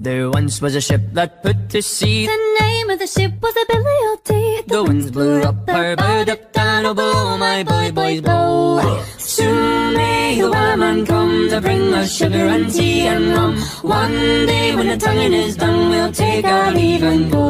There once was a ship that put to sea. The name of the ship was the Billy of Tea. The winds blew up her bow, up down, oh blow, my boy, boys blow. Soon may the Wellerman come to bring us sugar and tea and rum. One day when the tonguing is done, we'll take our leave and go.